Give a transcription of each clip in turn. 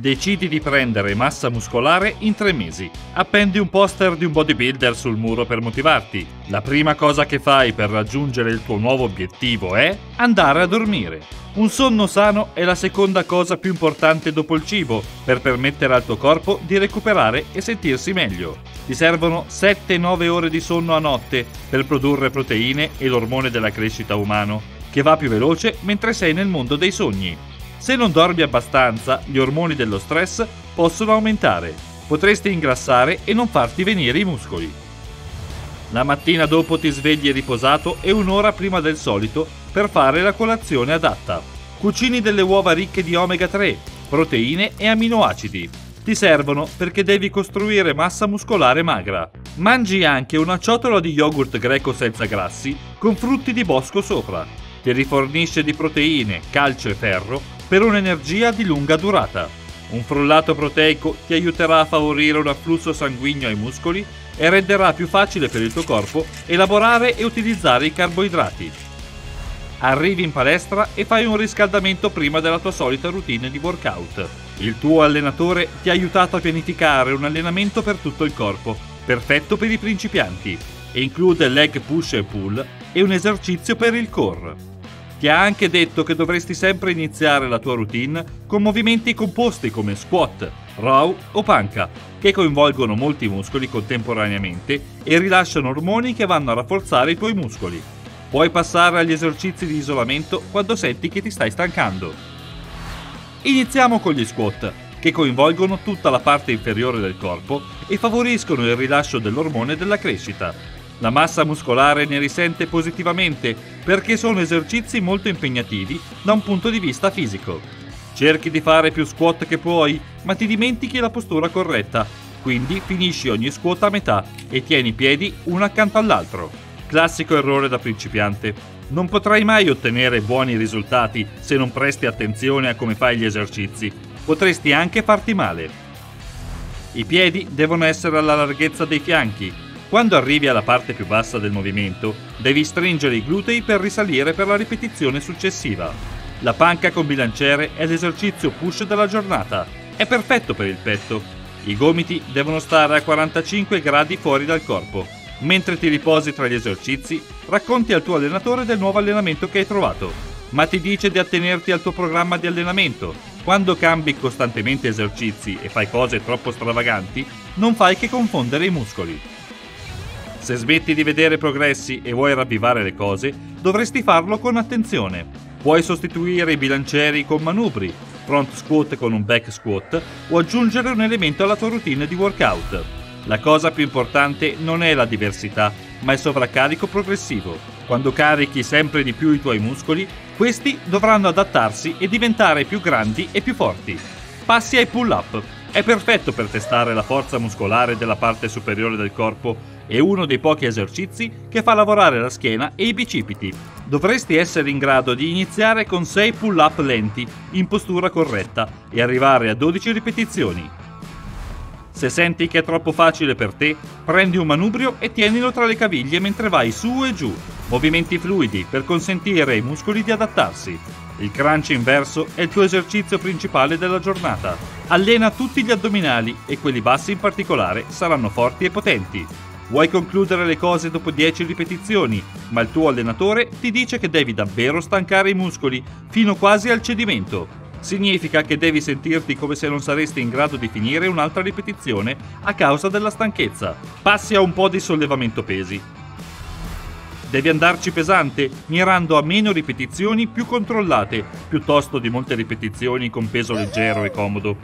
Decidi di prendere massa muscolare in tre mesi. Appendi un poster di un bodybuilder sul muro per motivarti. La prima cosa che fai per raggiungere il tuo nuovo obiettivo è andare a dormire. Un sonno sano è la seconda cosa più importante dopo il cibo per permettere al tuo corpo di recuperare e sentirsi meglio. Ti servono 7-9 ore di sonno a notte per produrre proteine e l'ormone della crescita umano, che va più veloce mentre sei nel mondo dei sogni. Se non dormi abbastanza, gli ormoni dello stress possono aumentare. Potresti ingrassare e non farti venire i muscoli. La mattina dopo ti svegli riposato e un'ora prima del solito per fare la colazione adatta. Cucini delle uova ricche di omega 3, proteine e aminoacidi. Ti servono perché devi costruire massa muscolare magra. Mangi anche una ciotola di yogurt greco senza grassi con frutti di bosco sopra. Ti rifornisce di proteine, calcio e ferro per un'energia di lunga durata. Un frullato proteico ti aiuterà a favorire un afflusso sanguigno ai muscoli e renderà più facile per il tuo corpo elaborare e utilizzare i carboidrati. Arrivi in palestra e fai un riscaldamento prima della tua solita routine di workout. Il tuo allenatore ti ha aiutato a pianificare un allenamento per tutto il corpo, perfetto per i principianti, e include leg push e pull e un esercizio per il core. Ti ha anche detto che dovresti sempre iniziare la tua routine con movimenti composti come squat, row o panca, che coinvolgono molti muscoli contemporaneamente e rilasciano ormoni che vanno a rafforzare i tuoi muscoli. Puoi passare agli esercizi di isolamento quando senti che ti stai stancando. Iniziamo con gli squat, che coinvolgono tutta la parte inferiore del corpo e favoriscono il rilascio dell'ormone della crescita. La massa muscolare ne risente positivamente perché sono esercizi molto impegnativi da un punto di vista fisico. Cerchi di fare più squat che puoi, ma ti dimentichi la postura corretta, quindi finisci ogni squat a metà e tieni i piedi uno accanto all'altro. Classico errore da principiante. Non potrai mai ottenere buoni risultati se non presti attenzione a come fai gli esercizi. Potresti anche farti male. I piedi devono essere alla larghezza dei fianchi, quando arrivi alla parte più bassa del movimento, devi stringere i glutei per risalire per la ripetizione successiva. La panca con bilanciere è l'esercizio push della giornata. È perfetto per il petto. I gomiti devono stare a 45 gradi fuori dal corpo. Mentre ti riposi tra gli esercizi, racconti al tuo allenatore del nuovo allenamento che hai trovato, ma ti dice di attenerti al tuo programma di allenamento. Quando cambi costantemente esercizi e fai cose troppo stravaganti, non fai che confondere i muscoli. Se smetti di vedere progressi e vuoi ravvivare le cose, dovresti farlo con attenzione. Puoi sostituire i bilancieri con manubri, front squat con un back squat o aggiungere un elemento alla tua routine di workout. La cosa più importante non è la diversità, ma il sovraccarico progressivo. Quando carichi sempre di più i tuoi muscoli, questi dovranno adattarsi e diventare più grandi e più forti. Passi ai pull-up. È perfetto per testare la forza muscolare della parte superiore del corpo è uno dei pochi esercizi che fa lavorare la schiena e i bicipiti. Dovresti essere in grado di iniziare con 6 pull-up lenti in postura corretta e arrivare a 12 ripetizioni. Se senti che è troppo facile per te, prendi un manubrio e tienilo tra le caviglie mentre vai su e giù. Movimenti fluidi per consentire ai muscoli di adattarsi. Il crunch inverso è il tuo esercizio principale della giornata. Allena tutti gli addominali e quelli bassi in particolare saranno forti e potenti. Vuoi concludere le cose dopo 10 ripetizioni, ma il tuo allenatore ti dice che devi davvero stancare i muscoli fino quasi al cedimento. Significa che devi sentirti come se non saresti in grado di finire un'altra ripetizione a causa della stanchezza. Passi a un po' di sollevamento pesi. Devi andarci pesante, mirando a meno ripetizioni più controllate, piuttosto di molte ripetizioni con peso leggero e comodo.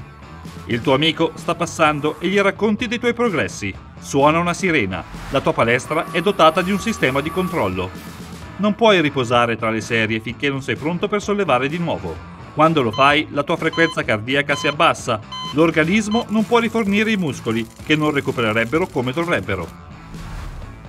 Il tuo amico sta passando e gli racconti dei tuoi progressi. Suona una sirena. La tua palestra è dotata di un sistema di controllo. Non puoi riposare tra le serie finché non sei pronto per sollevare di nuovo. Quando lo fai, la tua frequenza cardiaca si abbassa, l'organismo non può rifornire i muscoli, che non recupererebbero come dovrebbero.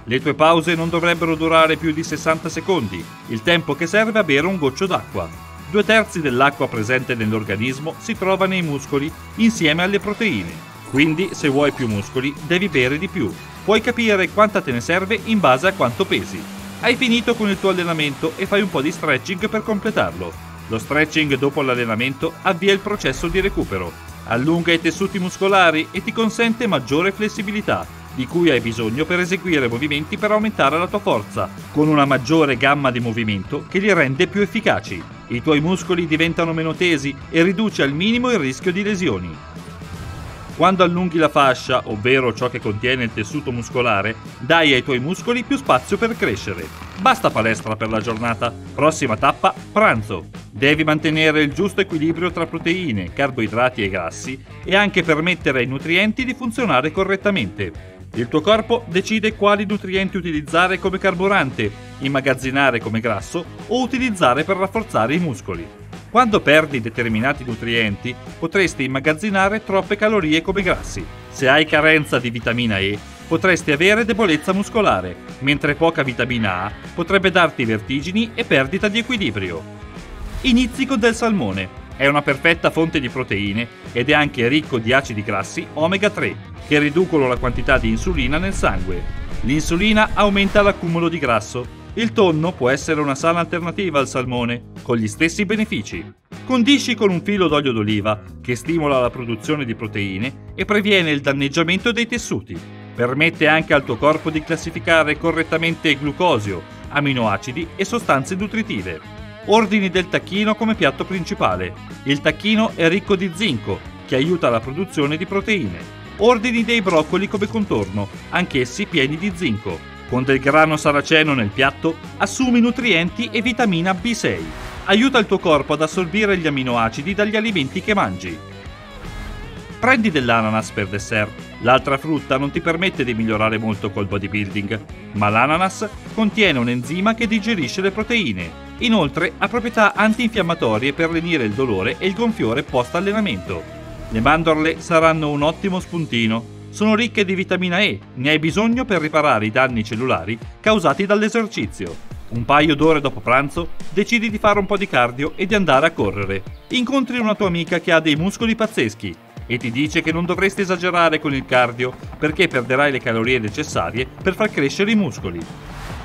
Le tue pause non dovrebbero durare più di 60 secondi, il tempo che serve a bere un goccio d'acqua. Due terzi dell'acqua presente nell'organismo si trova nei muscoli insieme alle proteine. Quindi, se vuoi più muscoli, devi bere di più. Puoi capire quanta te ne serve in base a quanto pesi. Hai finito con il tuo allenamento e fai un po' di stretching per completarlo. Lo stretching dopo l'allenamento avvia il processo di recupero. allunga i tessuti muscolari e ti consente maggiore flessibilità, di cui hai bisogno per eseguire movimenti per aumentare la tua forza, con una maggiore gamma di movimento che li rende più efficaci. I tuoi muscoli diventano meno tesi e riduci al minimo il rischio di lesioni. Quando allunghi la fascia, ovvero ciò che contiene il tessuto muscolare, dai ai tuoi muscoli più spazio per crescere. Basta palestra per la giornata. Prossima tappa, pranzo. Devi mantenere il giusto equilibrio tra proteine, carboidrati e grassi e anche permettere ai nutrienti di funzionare correttamente. Il tuo corpo decide quali nutrienti utilizzare come carburante, immagazzinare come grasso o utilizzare per rafforzare i muscoli. Quando perdi determinati nutrienti, potresti immagazzinare troppe calorie come grassi. Se hai carenza di vitamina E, potresti avere debolezza muscolare, mentre poca vitamina A potrebbe darti vertigini e perdita di equilibrio. Inizi con del salmone. È una perfetta fonte di proteine ed è anche ricco di acidi grassi omega 3 che riducono la quantità di insulina nel sangue. L'insulina aumenta l'accumulo di grasso. Il tonno può essere una sana alternativa al salmone, con gli stessi benefici. Condisci con un filo d'olio d'oliva, che stimola la produzione di proteine e previene il danneggiamento dei tessuti. Permette anche al tuo corpo di classificare correttamente glucosio, aminoacidi e sostanze nutritive. Ordini del tacchino come piatto principale. Il tacchino è ricco di zinco, che aiuta la produzione di proteine. Ordini dei broccoli come contorno, anch'essi pieni di zinco. Con del grano saraceno nel piatto assumi nutrienti e vitamina B6. Aiuta il tuo corpo ad assorbire gli aminoacidi dagli alimenti che mangi. Prendi dell'ananas per dessert. L'altra frutta non ti permette di migliorare molto col bodybuilding, ma l'ananas contiene un enzima che digerisce le proteine. Inoltre ha proprietà antinfiammatorie per lenire il dolore e il gonfiore post allenamento. Le mandorle saranno un ottimo spuntino. Sono ricche di vitamina E, ne hai bisogno per riparare i danni cellulari causati dall'esercizio. Un paio d'ore dopo pranzo decidi di fare un po' di cardio e di andare a correre. Incontri una tua amica che ha dei muscoli pazzeschi e ti dice che non dovresti esagerare con il cardio perché perderai le calorie necessarie per far crescere i muscoli.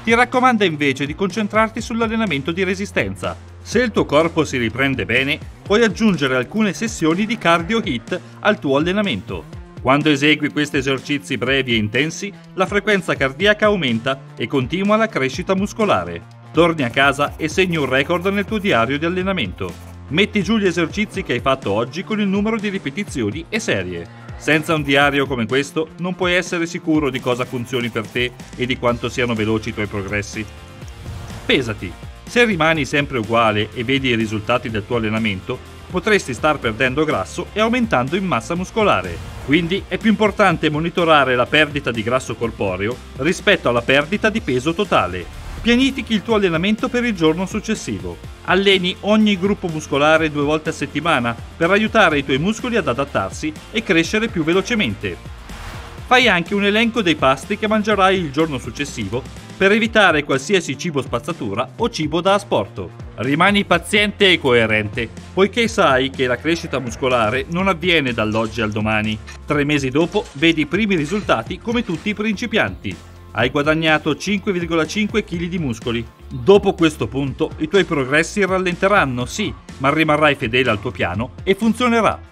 Ti raccomanda invece di concentrarti sull'allenamento di resistenza. Se il tuo corpo si riprende bene, puoi aggiungere alcune sessioni di cardio hit al tuo allenamento. Quando esegui questi esercizi brevi e intensi, la frequenza cardiaca aumenta e continua la crescita muscolare. Torni a casa e segni un record nel tuo diario di allenamento. Metti giù gli esercizi che hai fatto oggi con il numero di ripetizioni e serie. Senza un diario come questo non puoi essere sicuro di cosa funzioni per te e di quanto siano veloci i tuoi progressi. Pesati. Se rimani sempre uguale e vedi i risultati del tuo allenamento, potresti star perdendo grasso e aumentando in massa muscolare. Quindi è più importante monitorare la perdita di grasso corporeo rispetto alla perdita di peso totale. Pianifichi il tuo allenamento per il giorno successivo. Alleni ogni gruppo muscolare due volte a settimana per aiutare i tuoi muscoli ad adattarsi e crescere più velocemente. Fai anche un elenco dei pasti che mangerai il giorno successivo per evitare qualsiasi cibo spazzatura o cibo da asporto. Rimani paziente e coerente, poiché sai che la crescita muscolare non avviene dall'oggi al domani. Tre mesi dopo vedi i primi risultati come tutti i principianti. Hai guadagnato 5,5 kg di muscoli. Dopo questo punto i tuoi progressi rallenteranno, sì, ma rimarrai fedele al tuo piano e funzionerà.